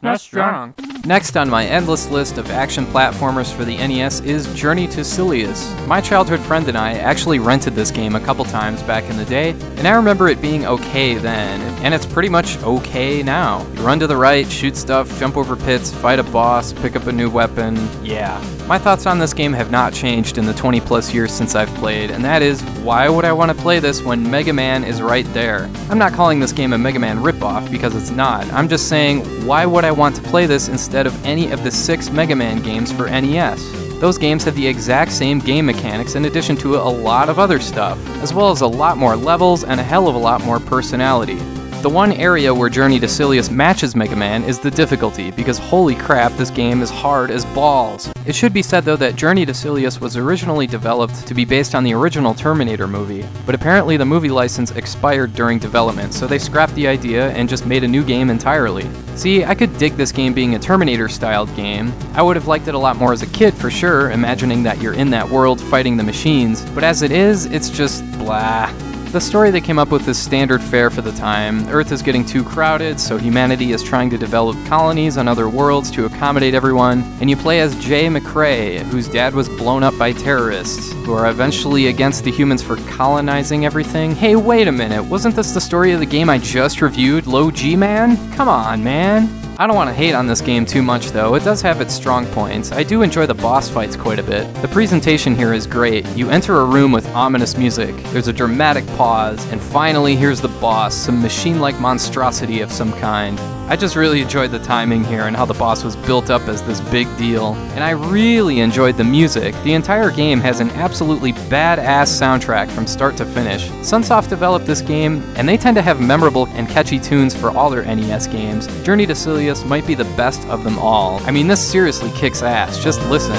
SNES drunk. Next on my endless list of action platformers for the NES is Journey to Silius. My childhood friend and I actually rented this game a couple times back in the day, and I remember it being okay then, and it's pretty much okay now. You run to the right, shoot stuff, jump over pits, fight a boss, pick up a new weapon. Yeah. My thoughts on this game have not changed in the 20 plus years since I've played, and that is why would I want to play this when Mega Man is right there? I'm not calling this game a Mega Man ripoff because it's not. I'm just saying, why would I want to play this instead of any of the six Mega Man games for NES? Those games have the exact same game mechanics in addition to a lot of other stuff, as well as a lot more levels and a hell of a lot more personality. The one area where Journey to Silius matches Mega Man is the difficulty, because holy crap, this game is hard as balls. It should be said though that Journey to Silius was originally developed to be based on the original Terminator movie, but apparently the movie license expired during development, so they scrapped the idea and just made a new game entirely. See, I could dig this game being a Terminator styled game. I would have liked it a lot more as a kid for sure, imagining that you're in that world fighting the machines, but as it is, it's just blah. The story they came up with is standard fare for the time. Earth is getting too crowded, so humanity is trying to develop colonies on other worlds to accommodate everyone. And you play as Jay McCray, whose dad was blown up by terrorists, who are eventually against the humans for colonizing everything. Hey, wait a minute, wasn't this the story of the game I just reviewed, Low G Man? Come on, man. I don't want to hate on this game too much though, it does have its strong points. I do enjoy the boss fights quite a bit. The presentation here is great. You enter a room with ominous music, there's a dramatic pause, and finally here's the boss, some machine like monstrosity of some kind. I just really enjoyed the timing here and how the boss was built up as this big deal. And I really enjoyed the music. The entire game has an absolutely badass soundtrack from start to finish. Sunsoft developed this game, and they tend to have memorable and catchy tunes for all their NES games. Journey to Might be the best of them all. I mean, this seriously kicks ass. Just listen.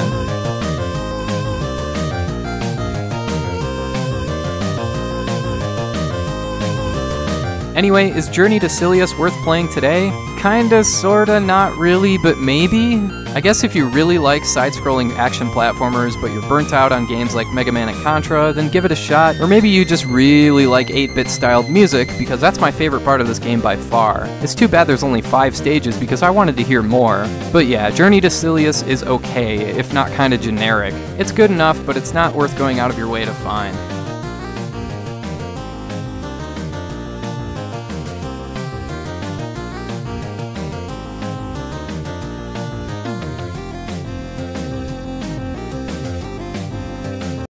Anyway, is Journey to Silius worth playing today? Kinda, sorta, not really, but maybe? I guess if you really like side scrolling action platformers, but you're burnt out on games like Mega Man and Contra, then give it a shot. Or maybe you just really like 8 bit styled music, because that's my favorite part of this game by far. It's too bad there's only 5 stages because I wanted to hear more. But yeah, Journey to Silius is okay, if not kinda generic. It's good enough, but it's not worth going out of your way to find.